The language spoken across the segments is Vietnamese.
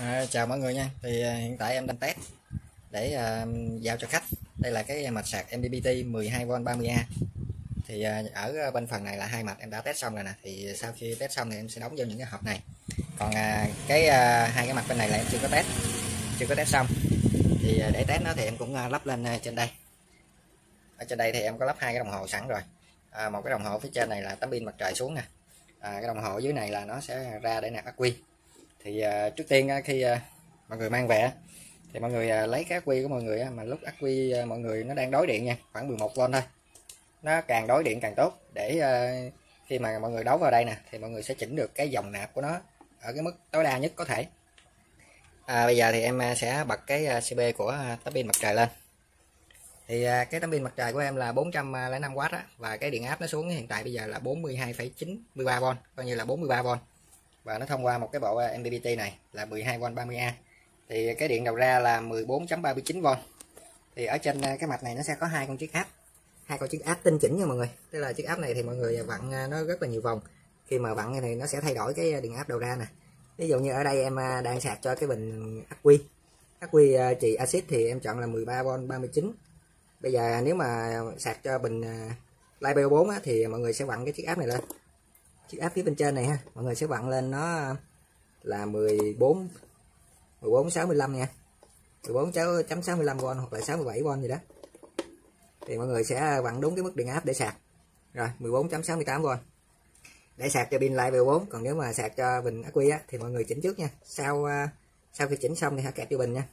À, chào mọi người nha. Thì à, hiện tại em đang test để à, giao cho khách. Đây là cái mạch sạc MPPT 12V 30A thì à, ở bên phần này là hai mạch em đã test xong rồi nè. Thì sau khi test xong thì em sẽ đóng vô những cái hộp này. Còn à, cái à, hai cái mạch bên này là em chưa có test chưa có test xong. Thì à, để test nó thì em cũng à, lắp lên à, trên đây. Ở trên đây thì em có lắp hai cái đồng hồ sẵn rồi. À, một cái đồng hồ phía trên này là tấm pin mặt trời xuống nè. À, cái đồng hồ dưới này là nó sẽ ra để nạp ắc quy thì uh, trước tiên uh, khi uh, mọi người mang về thì mọi người uh, lấy cái ắc quy của mọi người uh, mà lúc ắc quy uh, mọi người nó đang đối điện nha khoảng 11V thôi. Nó càng đối điện càng tốt để uh, khi mà mọi người đấu vào đây nè thì mọi người sẽ chỉnh được cái dòng nạp của nó ở cái mức tối đa nhất có thể. À, bây giờ thì em sẽ bật cái CB của tấm pin mặt trời lên. Thì cái tấm pin mặt trời của em là 405W á, và cái điện áp nó xuống hiện tại bây giờ là 42,9 13V coi như là 43V và nó thông qua một cái bộ MPPT này là 12V 30A thì cái điện đầu ra là 14.39V thì ở trên ờ, cái mạch này nó sẽ có hai con chiếc áp hai con chiếc áp tinh chỉnh nha mọi người. Tức là chiếc áp này thì mọi người ờ, vặn ờ, nó rất là nhiều vòng. Khi mà vặn thì nó sẽ thay đổi cái điện áp đầu ra nè. Ví dụ như ở đây em đang sạc cho cái bình ắc quy. Ắc quy trị axit thì em chọn là 13V 39 bây giờ nếu mà sạc cho bình Live 4 thì mọi người sẽ vặn cái chiếc áp này lên chiếc áp phía bên trên này ha. Mọi người sẽ vặn lên nó là 14 14 65 nha. 14.65V hoặc là 67V gì đó. Thì mọi người sẽ vặn đúng cái mức điện áp để sạc. Rồi 14.68V để sạc cho pin lại V4 còn nếu mà sạc cho bình ắc quy á, thì mọi người chỉnh trước nha. Sau à, sau khi chỉnh xong thì hãy kẹp vô bình nha.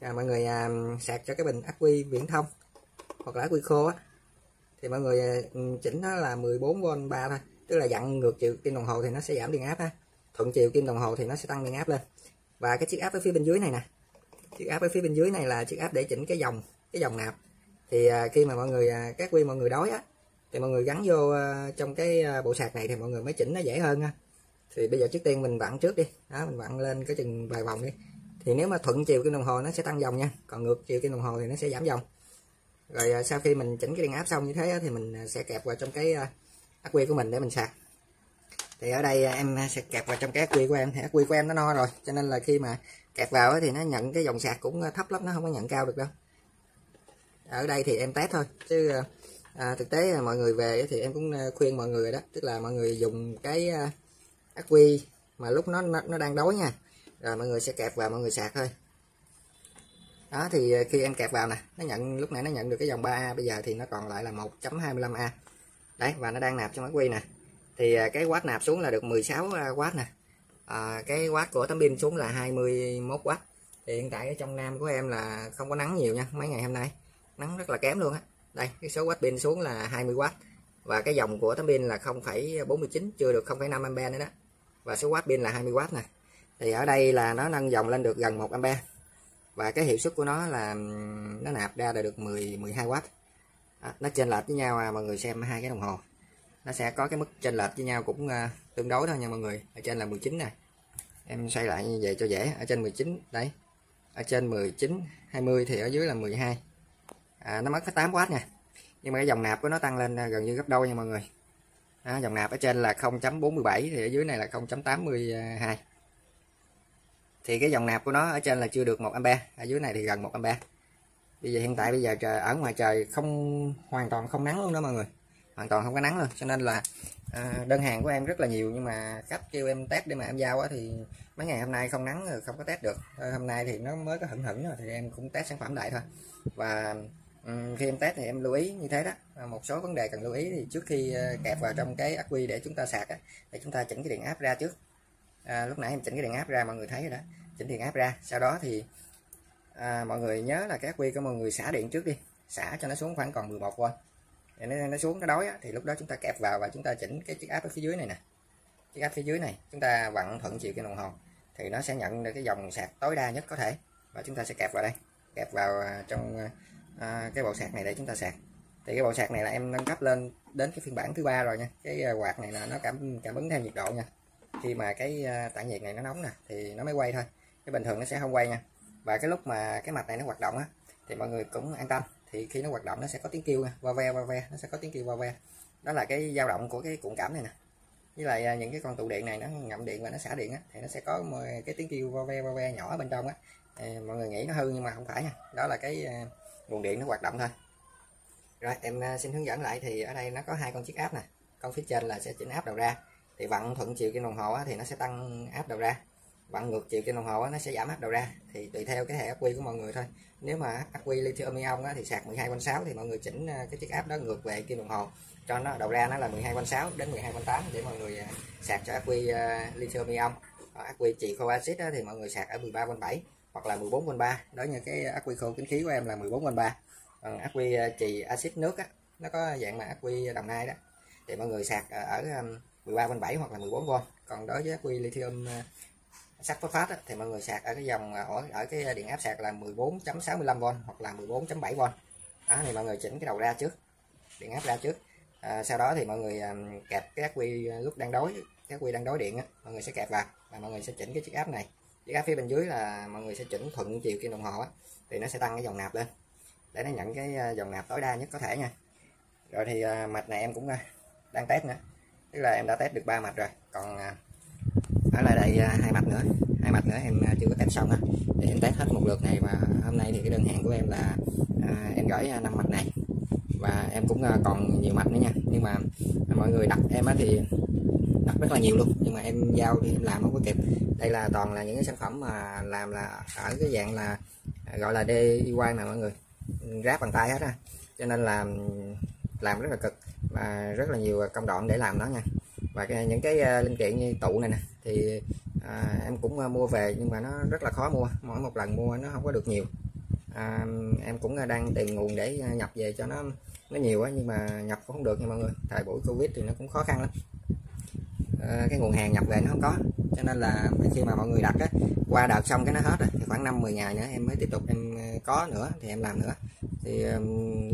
Rồi mọi người à, sạc cho cái bình ắc quy viễn thông hoặc là ắc quy khô á. Thì mọi người à, chỉnh nó là 14V 3 thôi tức là dặn ngược chiều kim đồng hồ thì nó sẽ giảm điện áp ha. Thuận chiều kim đồng hồ thì nó sẽ tăng điện áp lên. Và cái chiếc áp ở phía bên dưới này nè. Chiếc áp ở phía bên dưới này là chiếc áp để chỉnh cái dòng cái dòng nạp thì à, khi mà mọi người à, các quy mọi người đói á, thì mọi người gắn vô à, trong cái bộ sạc này thì mọi người mới chỉnh nó dễ hơn ha. Thì bây giờ trước tiên mình vặn trước đi. Đó, mình vặn lên cái chừng vài vòng đi. Thì nếu mà thuận chiều kim đồng hồ nó sẽ tăng dòng nha. Còn ngược chiều kim đồng hồ thì nó sẽ giảm dòng. Rồi sau khi mình chỉnh cái điện áp xong như thế thì mình sẽ kẹp vào trong cái ắc quy của mình để mình sạc thì ở đây à, em à, sẽ kẹp vào trong cái ắc quy của em. Thì ắc quy của em nó no rồi cho nên là khi mà kẹp vào thì nó nhận cái dòng sạc cũng à, thấp lắm nó không có nhận cao được đâu. Ở đây thì em test thôi chứ à, thực tế mọi người về thì em cũng khuyên mọi người đó tức là mọi người dùng cái ắc quy mà lúc nó nó đang đói nha. Rồi mọi người sẽ kẹp vào mọi người sạc thôi. Đó thì khi em kẹp vào nè nó nhận lúc nãy nó nhận được cái dòng 3A bây giờ thì nó còn lại là 1.25A đấy và nó đang nạp trong ắc quy nè. Thì à, cái quát nạp xuống là được 16W à, nè. À, cái quát của tấm pin xuống là 21W thì hiện tại ở trong Nam của em là không có nắng nhiều nha mấy ngày hôm nay. Nắng rất là kém luôn á. Đây cái số watt pin xuống là 20W và cái dòng của tấm pin là 0,49 chưa được 0,5 ampe nữa đó. Và số watt pin là 20W nè. Thì ở đây là nó nâng dòng lên được gần 1 ampe. Và cái hiệu suất của nó là nó nạp ra là được 10 12W đó, nó chênh lệch với nhau à, mọi người xem hai cái đồng hồ. Nó sẽ có cái mức chênh lệch với nhau cũng uh, tương đối thôi nha mọi người. Ở trên là 19 này. Em xoay lại như vậy cho dễ. Ở trên 19 đấy ở trên 19 20 thì ở dưới là 12 à, nó mất có 8W nha. Nhưng mà cái dòng nạp của nó tăng lên à, gần như gấp đôi nha mọi người. Đó, dòng nạp ở trên là 0.47 thì ở dưới này là 0.82 thì cái dòng nạp của nó ở trên là chưa được 1 ampe. Ở dưới này thì gần 1 ampe bây giờ hiện tại bây giờ trời ở ngoài trời không hoàn toàn không nắng luôn đó mọi người. Hoàn toàn không có nắng luôn. Cho nên là à, đơn hàng của em rất là nhiều nhưng mà khách kêu em test để mà em giao á thì mấy ngày hôm nay không nắng rồi không có test được. Ờ, hôm nay thì nó mới có hửng hửng rồi thì em cũng test sản phẩm lại thôi. Và um, khi em test thì em lưu ý như thế đó. À, một số vấn đề cần lưu ý thì trước khi ờ, kẹp vào trong cái ắc quy để chúng ta sạc á, để chúng ta chỉnh cái điện áp ra trước. À, lúc nãy em chỉnh cái điện áp ra mọi người thấy rồi đó. Chỉnh điện áp ra sau đó thì à, mọi người nhớ là các quy của mọi người xả điện trước đi. Xả cho nó xuống khoảng còn 11V để nó, nó xuống nó đói á, thì lúc đó chúng ta kẹp vào và chúng ta chỉnh cái chiếc áp ở phía dưới này nè. Chiếc áp phía dưới này chúng ta vặn thuận chiều cái đồng hồ thì nó sẽ nhận được cái dòng sạc tối đa nhất có thể. Và chúng ta sẽ kẹp vào đây kẹp vào à, trong à, cái bộ sạc này để chúng ta sạc. Thì cái bộ sạc này là em nâng cấp lên đến cái phiên bản thứ ba rồi nha. Cái à, quạt này là nó cảm cảm ứng theo nhiệt độ nha. Khi mà cái à, tản nhiệt này nó nóng nè thì nó mới quay thôi. Cái bình thường nó sẽ không quay nha và cái lúc mà cái mạch này nó hoạt động á thì mọi người cũng an tâm. Thì khi nó hoạt động nó sẽ có tiếng kêu va ve va ve nó sẽ có tiếng kêu va ve. Đó là cái dao động của cái cuộn cảm này nè. Với lại à, những cái con tụ điện này nó ngậm điện và nó xả điện á thì nó sẽ có cái tiếng kêu va ve va ve nhỏ ở bên trong á. Mọi người nghĩ nó hư nhưng mà không phải nha. Đó là cái à, nguồn điện nó hoạt động thôi. Rồi em à, xin hướng dẫn lại thì ở đây nó có hai con chiếc áp nè. Con phía trên là sẽ chỉnh áp đầu ra. Thì vặn thuận chiều kim đồng hồ á, thì nó sẽ tăng áp đầu ra bạn ngược chiều trên đồng hồ á, nó sẽ giảm áp đầu ra. Thì tùy theo cái hệ ắc quy của mọi người thôi. Nếu mà ắc quy lithium ion á, thì sạc 12 quanh 6 thì mọi người chỉnh à, cái chiếc áp đó ngược về kim đồng hồ. Cho nó đầu ra nó là 12 quanh 6 đến 12 quanh 8 để mọi người à, sạc cho ắc quy à, lithium ion ắc quy trì khô axit thì mọi người sạc ở 13 quanh 7 hoặc là 14 quanh 3 đó như cái ắc quy khô kính khí của em là 14 quanh 3 còn ắc quy trì axit nước á, nó có dạng mà ắc quy đồng nai đó. Thì mọi người sạc ở 13 quanh 7 hoặc là 14V còn đối với ắc quy lithium sắt phát thì mọi người sạc ở cái dòng à, ở, ở cái điện áp sạc là 14.65V hoặc là 14.7V đó thì mọi người chỉnh cái đầu ra trước điện áp ra trước. À, sau đó thì mọi người à, kẹp cái ác quy à, lúc đang đối cái quy đang đối điện á mọi người sẽ kẹp vào và mọi người sẽ chỉnh cái chiếc áp này. Chiếc áp phía bên dưới là mọi người sẽ chỉnh thuận chiều kim đồng hồ á thì nó sẽ tăng cái dòng nạp lên để nó nhận cái dòng nạp tối đa nhất có thể nha. Rồi thì mạch này em cũng đang test nữa. Tức là em đã test được ba mạch rồi còn ở lại đây à, hai mạch nữa. Hai mạch nữa em à, chưa có test xong á. Để em test hết một lượt này và hôm nay thì cái đơn hàng của em là à, em gửi à, năm mạch này. Và em cũng còn nhiều mạch nữa nha. Nhưng mà mọi người đặt em á thì đặt rất là nhiều luôn. Nhưng mà em giao thì em làm không có kịp. Đây là toàn là những cái sản phẩm mà làm là ở cái dạng là gọi là DIY mà mọi người. Ráp bằng tay hết á. Cho nên là ừ, làm rất là cực và rất là nhiều công đoạn để làm nó nha và cái, những cái à, linh kiện như tụ này nè thì à, em cũng à, mua về nhưng mà nó rất là khó mua. Mỗi một lần mua nó không có được nhiều. À, em cũng à, đang tìm nguồn để nhập về cho nó nó nhiều quá nhưng mà nhập cũng không được nha mọi người. Thời buổi covid thì nó cũng khó khăn lắm. À, cái nguồn hàng nhập về nó không có. Cho nên là khi mà mọi người đặt á qua đợt xong cái nó hết rồi thì khoảng năm 10 ngày nữa em mới tiếp tục em có nữa thì em làm nữa. Thì um,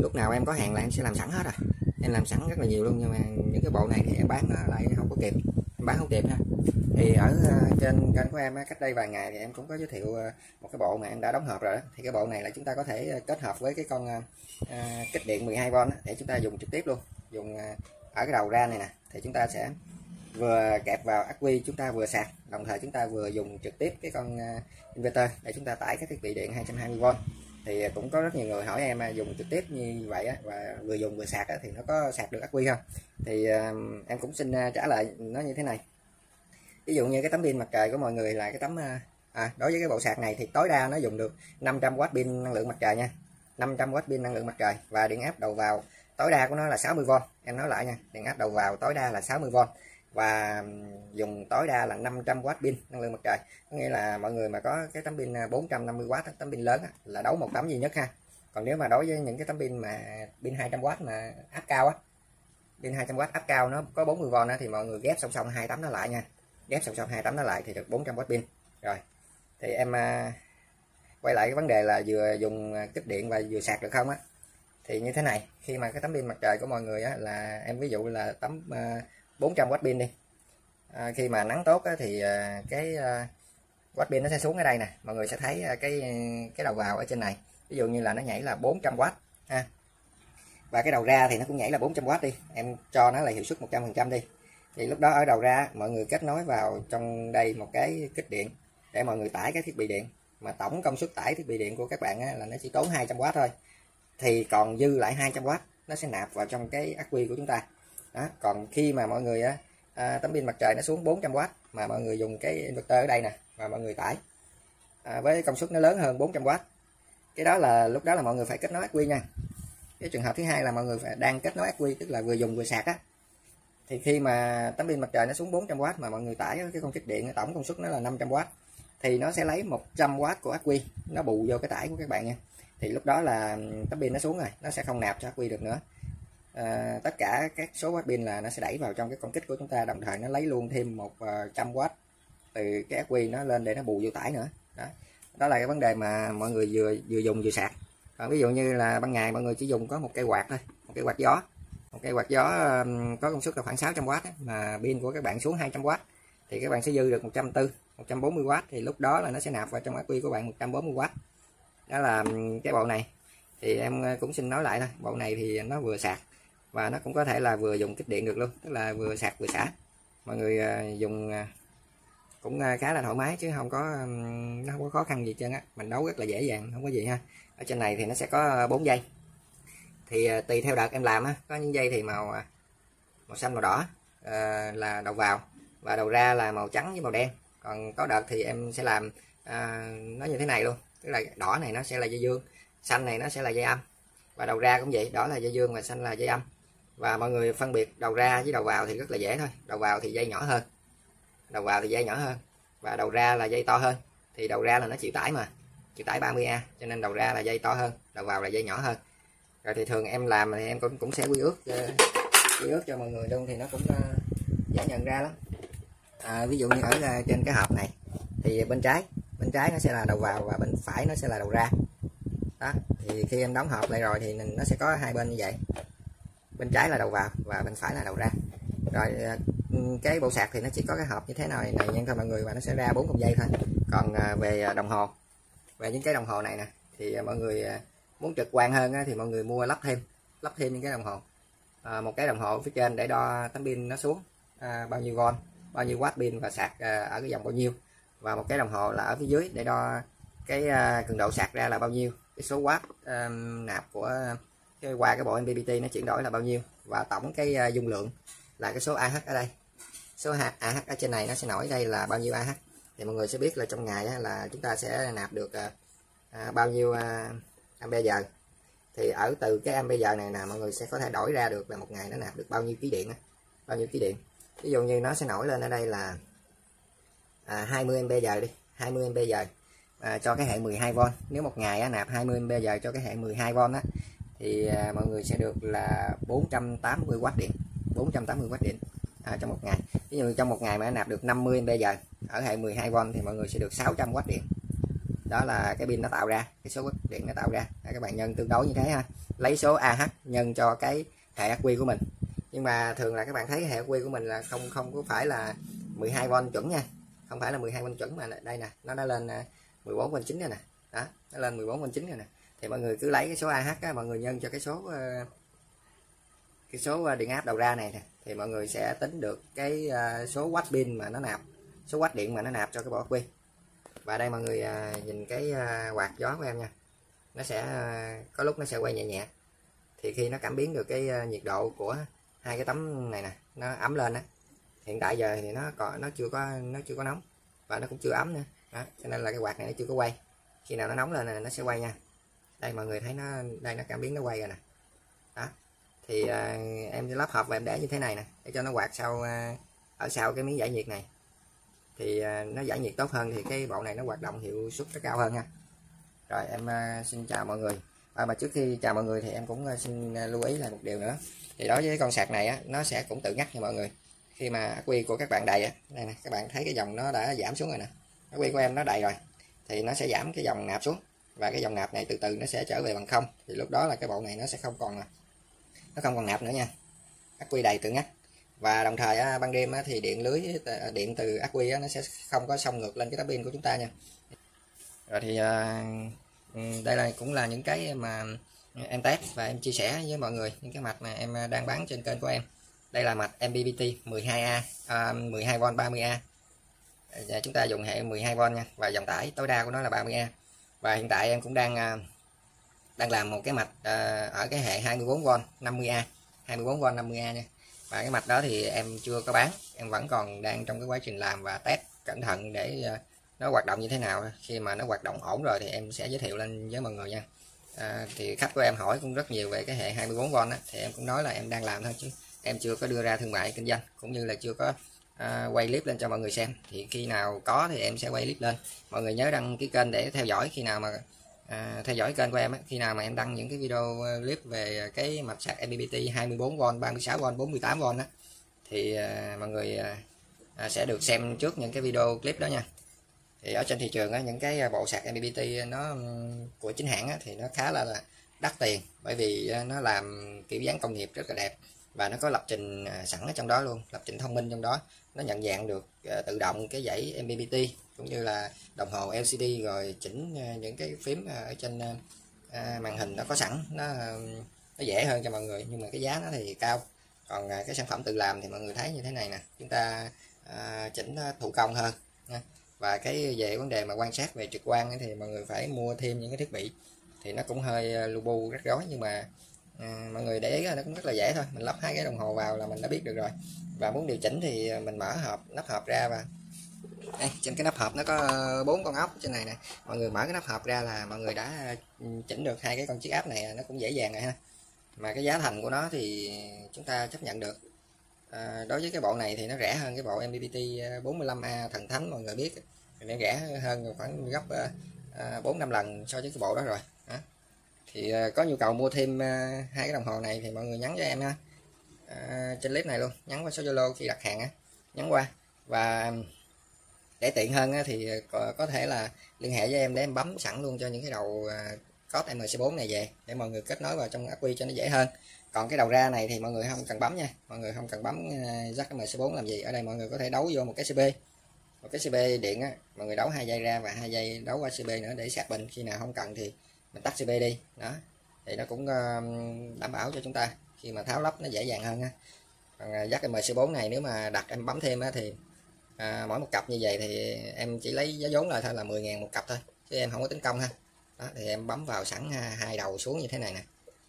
lúc nào em có hàng là em sẽ làm sẵn hết rồi em làm sẵn rất là nhiều luôn, nhưng mà những cái bộ này thì em bán ờ, lại không có kịp. Em bán không kịp ha. Thì ở ờ, trên kênh của em cách đây vài ngày thì em cũng có giới thiệu ờ, một cái bộ mà em đã đóng hộp rồi đó. Thì cái bộ này là chúng ta có thể kết hợp với cái con kích điện 12V để chúng ta dùng trực tiếp luôn. Dùng ở cái đầu ra này nè, thì chúng ta sẽ vừa kẹp vào ắc quy chúng ta vừa sạc, đồng thời chúng ta vừa dùng trực tiếp cái con inverter để chúng ta tải các thiết bị điện 220V thì cũng có rất nhiều người hỏi em à, dùng trực tiếp như vậy á, và vừa dùng vừa sạc á, thì nó có sạc được ắc quy không? Thì em cũng xin à, trả lời nó như thế này. Ví dụ như cái tấm pin mặt trời của mọi người là cái tấm à, à đối với cái bộ sạc này thì tối đa nó dùng được 500W pin năng lượng mặt trời nha. 500W pin năng lượng mặt trời và điện áp đầu vào tối đa của nó là 60V em nói lại nha điện áp đầu vào tối đa là 60V và dùng tối đa là 500W pin năng lượng mặt trời. Có nghĩa là mọi người mà có cái tấm pin à, 450W tấm pin lớn là đấu một tấm duy nhất ha. Còn nếu mà đối với những cái tấm pin mà pin 200W mà áp cao á pin 200W áp cao nó có 40V á, thì mọi người ghép song song hai tấm nó lại nha. Ghép song song hai tấm nó lại thì được 400W pin. Rồi thì em à, quay lại cái vấn đề là vừa dùng à, kích điện và vừa sạc được không á. Thì như thế này khi mà cái tấm pin mặt trời của mọi người á là em ví dụ là tấm uh, 400W pin đi. À, khi mà nắng tốt á, thì à, cái à, watt pin nó sẽ xuống ở đây nè. Mọi người sẽ thấy à, cái cái đầu vào ở trên này. Ví dụ như là nó nhảy là 400W ha. Và cái đầu ra thì nó cũng nhảy là 400W đi. Em cho nó là hiệu suất 100% đi. Thì lúc đó ở đầu ra mọi người kết nối vào trong đây một cái kích điện để mọi người tải cái thiết bị điện. Mà tổng công suất tải thiết bị điện của các bạn á, là nó chỉ tốn 200W thôi. Thì còn dư lại 200W nó sẽ nạp vào trong cái ắc quy của chúng ta đó còn khi mà mọi người á à, tấm pin mặt trời nó xuống 400W mà mọi người dùng cái inverter ở đây nè và mọi người tải. À, với công suất nó lớn hơn 400W cái đó là lúc đó là mọi người phải kết nối ắc quy nha. Cái trường hợp thứ hai là mọi người phải đang kết nối ắc quy tức là vừa dùng vừa sạc á. Thì khi mà tấm pin mặt trời nó xuống 400W mà mọi người tải cái công suất điện tổng công suất nó là 500W thì nó sẽ lấy 100W của ắc quy nó bù vô cái tải của các bạn nha. Thì lúc đó là ừ, tấm pin nó xuống rồi nó sẽ không nạp cho ắc quy được nữa à, tất cả các số watt pin là nó sẽ đẩy vào trong cái con kích của chúng ta đồng thời nó lấy luôn thêm một w trăm watt từ cái ắc nó lên để nó bù vô tải nữa. Đó. Đó là cái vấn đề mà mọi người vừa vừa dùng vừa sạc. Còn ví dụ như là ban ngày mọi người chỉ dùng có một cây quạt thôi một cây quạt gió. Một cây quạt gió có công suất là khoảng 600W ấy, mà pin của các bạn xuống 200W thì các bạn sẽ dư được 140 140W thì lúc đó là nó sẽ nạp vào trong ắc của bạn 140W đó là cái bộ này. Thì em ờ, cũng xin nói lại thôi bộ này thì nó vừa sạc và nó cũng có thể là vừa dùng kích điện được luôn tức là vừa sạc vừa xả. Mọi người à, dùng à, cũng à, khá là thoải mái chứ không có nó không có khó khăn gì trơn á. Mình nấu rất là dễ dàng không có gì ha. Ở trên này thì nó sẽ có 4 dây. Thì tùy theo đợt em làm á có những dây thì màu màu xanh màu đỏ là đầu vào và đầu ra là màu trắng với màu đen. Còn có đợt thì em sẽ làm à, nó như thế này luôn tức là đỏ này nó sẽ là dây dương xanh này nó sẽ là dây âm và đầu ra cũng vậy đỏ là dây dương và xanh là dây âm và mọi người phân biệt đầu ra với đầu vào thì rất là dễ thôi. Đầu vào thì dây nhỏ hơn. Đầu vào thì dây nhỏ hơn. Và đầu ra là dây to hơn. Thì đầu ra là nó chịu tải mà. Chịu tải 30A cho nên đầu ra là dây to hơn. Đầu vào là dây nhỏ hơn. Rồi thì thường em làm thì em cũng cũng sẽ quy ước ờ, quy ước cho mọi người luôn thì nó cũng ờ, dễ nhận ra lắm. À, ví dụ như ở ờ, trên cái hộp này thì bên trái bên trái nó sẽ là đầu vào và bên phải nó sẽ là đầu ra. Đó thì khi em đóng hộp lại rồi thì nó sẽ có hai bên như vậy bên trái là đầu vào và bên phải là đầu ra. Rồi ờ, cái bộ sạc thì nó chỉ có cái hộp như thế này này nhân thôi mọi người và nó sẽ ra bốn cục dây thôi. Còn ờ, về ờ, đồng hồ về những cái đồng hồ này nè thì mọi người muốn trực quan hơn thì mọi người mua lắp thêm lắp thêm những cái đồng hồ. À, một cái đồng hồ phía trên để đo tấm pin nó xuống à, bao nhiêu volt bao nhiêu watt pin và sạc à, ở cái dòng bao nhiêu. Và một cái đồng hồ là ở phía dưới để đo cái à, cường độ sạc ra là bao nhiêu cái số watt um, nạp của qua cái bộ MPPT nó chuyển đổi là bao nhiêu? Và tổng cái uh, dung lượng là cái số AH ở đây. Số AH ở trên này nó sẽ nổi đây là bao nhiêu AH thì mọi người sẽ biết là trong ngày á, là chúng ta sẽ nạp được uh, bao nhiêu uh, giờ. Thì ở từ cái ampe giờ này là mọi người sẽ có thể đổi ra được là một ngày nó nạp được bao nhiêu ký điện bao nhiêu ký điện. Ví dụ như nó sẽ nổi lên ở đây là à, 20 ampe giờ đi 20 ampe giờ à, cho cái hệ 12V nếu một ngày á, nạp 20 ampe giờ cho cái hệ 12V á thì à, mọi người sẽ được là 480W điện 480W điện à, trong một ngày. Ví dụ trong một ngày mà nạp được 50 bây giờ ở hệ 12V thì mọi người sẽ được 600W điện. Đó là cái pin nó tạo ra cái số điện nó tạo ra. À, các bạn nhân tương đối như thế ha. Lấy số AH nhân cho cái hệ quy của mình. Nhưng mà thường là các bạn thấy hệ quy của mình là không không có phải là 12V chuẩn nha. Không phải là 12V chuẩn mà đây nè nó đã lên à, 14 9 rồi nè. Đó nó lên 14 9 rồi nè thì mọi người cứ lấy cái số AH á, mọi người nhân cho cái số ờ, cái số ờ, điện áp đầu ra này nè. Thì mọi người sẽ tính được cái ờ, số watt pin mà nó nạp số watt điện mà nó nạp cho cái bộ quy và đây mọi người nhìn cái quạt gió của em nha. Nó sẽ có lúc nó sẽ quay nhẹ nhẹ. Thì khi nó cảm biến được cái nhiệt độ của hai cái tấm này nè nó ấm lên á hiện tại giờ thì nó còn nó chưa có nó chưa có nóng và nó cũng chưa ấm nữa. Đó, cho nên là cái quạt này nó chưa có quay. Khi nào nó nóng lên là nó sẽ quay nha đây mọi người thấy nó đây nó cảm biến nó quay rồi nè. Đó. Thì uh, em lắp hộp và em để như thế này nè để cho nó quạt sau uh, ở sau cái miếng giải nhiệt này. Thì uh, nó giải nhiệt tốt hơn thì cái bộ này nó hoạt động hiệu suất nó cao hơn nha. Rồi em uh, xin chào mọi người. À, mà trước khi chào mọi người thì em cũng uh, xin lưu ý là một điều nữa. Thì đối với con sạc này á nó sẽ cũng tự ngắt nha mọi người. Khi mà quy của các bạn đầy á này này các bạn thấy cái dòng nó đã giảm xuống rồi nè. Quy của em nó đầy rồi thì nó sẽ giảm cái dòng nạp xuống và cái dòng nạp này từ từ nó sẽ trở về bằng không. Thì lúc đó là cái bộ này nó sẽ không còn nó không còn nạp nữa nha. Ắc quy đầy tự ngắt. Và đồng thời à, ban đêm thì điện lưới à, điện từ ắc quy nó sẽ không có xông ngược lên cái tấm pin của chúng ta nha. Rồi thì à, ừ, đây là cũng là những cái mà em test và em chia sẻ với mọi người những cái mạch mà em đang bán trên kênh của em. Đây là mạch MPPT 12A à, 12V 30A và chúng ta dùng hệ 12V nha và dòng tải tối đa của nó là 30A và hiện tại em cũng đang à, đang làm một cái mạch à, ở cái hệ 24V 50A 24V 50A nha. Và cái mạch đó thì em chưa có bán em vẫn còn đang trong cái quá trình làm và test cẩn thận để à, nó hoạt động như thế nào. Khi mà nó hoạt động ổn rồi thì em sẽ giới thiệu lên với mọi người nha. À, thì khách của em hỏi cũng rất nhiều về cái hệ 24V á thì em cũng nói là em đang làm thôi chứ em chưa có đưa ra thương mại kinh doanh cũng như là chưa có à, quay clip lên cho mọi người xem. Thì khi nào có thì em sẽ quay clip lên. Mọi người nhớ đăng ký kênh để theo dõi khi nào mà à, theo dõi kênh của em ấy, khi nào mà em đăng những cái video à, clip về cái mạch sạc MPPT 24V 36V 48V á thì à, mọi người à, à, sẽ được xem trước những cái video clip đó nha. Thì ở trên thị trường á, những cái à, bộ sạc MPPT nó ừ, của chính hãng á, thì nó khá là, là đắt tiền. Bởi vì nó làm kiểu dáng công nghiệp rất là đẹp và nó có lập trình sẵn ở trong đó luôn lập trình thông minh trong đó nó nhận dạng được ờ, tự động cái dãy MPPT cũng như là đồng hồ LCD rồi chỉnh ờ, những cái phím ờ, ở trên à, màn hình nó có sẵn. Nó nó dễ hơn cho mọi người, nhưng mà cái giá nó thì cao. Còn cái sản phẩm tự làm thì mọi người thấy như thế này nè, chúng ta chỉnh thủ công hơn và cái về vấn đề mà quan sát về trực quan thì mọi người phải mua thêm những cái thiết bị. Thì nó cũng hơi lu bu rắc rối nhưng mà à, mọi người để ý nó cũng rất là dễ thôi. Mình lắp hai cái đồng hồ vào là mình đã biết được rồi. Và muốn điều chỉnh thì mình mở hộp nắp hộp ra và đây trên cái nắp hộp nó có bốn con ốc trên này nè. Mọi người mở cái nắp hộp ra là mọi người đã ừ, chỉnh được hai cái con chiếc áp này nó cũng dễ dàng rồi ha. Mà cái giá thành của nó thì chúng ta chấp nhận được. À, đối với cái bộ này thì nó rẻ hơn cái bộ MPPT 45A ờ, thần thánh mọi người biết. Nó rẻ hơn khoảng gấp ờ, ờ, bốn năm lần so với cái bộ đó rồi thì à, có nhu cầu mua thêm à, hai cái đồng hồ này thì mọi người nhắn cho em ha. À, trên clip này luôn nhắn qua số Zalo khi đặt hàng á nhắn qua. Và để tiện hơn thì à, có, thể là liên hệ với em để em bấm sẵn luôn cho những cái đầu code MC4 này về để mọi người kết nối vào trong ắc quy cho nó dễ hơn. Còn cái đầu ra này thì mọi người không cần bấm nha mọi người không cần bấm jack MC4 làm gì. Ở đây mọi người có thể đấu vô một cái CB một cái CB điện á mọi người đấu hai dây ra và hai dây đấu qua CB nữa để sạc bình khi nào không cần thì mình tắt CB đi. Đó. Thì nó cũng ờ, đảm bảo cho chúng ta. Khi mà tháo lắp nó dễ dàng hơn ha còn ờ, dắt MC4 này nếu mà đặt em bấm thêm á thì à, mỗi một cặp như vậy thì em chỉ lấy giá vốn lại thôi là 10 ngàn một cặp thôi chứ em không có tính công ha. Đó thì em bấm vào sẵn hai đầu xuống như thế này nè.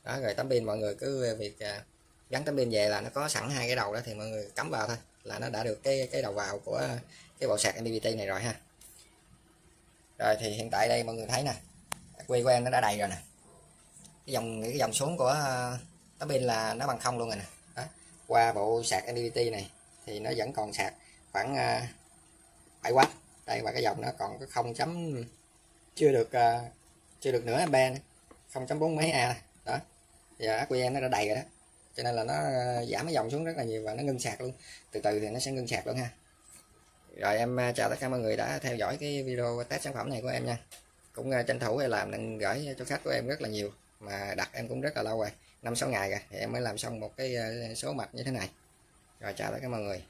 Đó rồi tấm pin mọi người cứ việc à, gắn tấm pin về là nó có sẵn hai cái đầu đó thì mọi người cắm vào thôi là nó đã được cái cái đầu vào của cái bộ sạc mpt này rồi ha. Rồi thì hiện tại đây mọi người thấy nè quay quen nó đã đầy rồi nè. Cái dòng cái dòng xuống của ờ, à, tấm pin là nó bằng không luôn rồi nè. Đó. qua bộ sạc MPPT này thì nó vẫn còn sạc khoảng ờ, 7W đây và cái dòng nó còn có không chấm chưa được uh, chưa được nửa ampe nữa. Không chấm bốn mấy a. Đó. Giờ aqm nó đã đầy rồi đó. Cho nên là nó giảm cái dòng xuống rất là nhiều và nó ngưng sạc luôn. Từ từ thì nó sẽ ngưng sạc luôn ha. Rồi em chào tất cả mọi người đã theo dõi cái video test sản phẩm này của em nha cũng à, tranh thủ hay làm nên gửi cho khách của em rất là nhiều, mà đặt em cũng rất là lâu rồi, năm sáu ngày rồi, thì em mới làm xong một cái à, số mạch như thế này. Rồi, chào tất cả mọi người.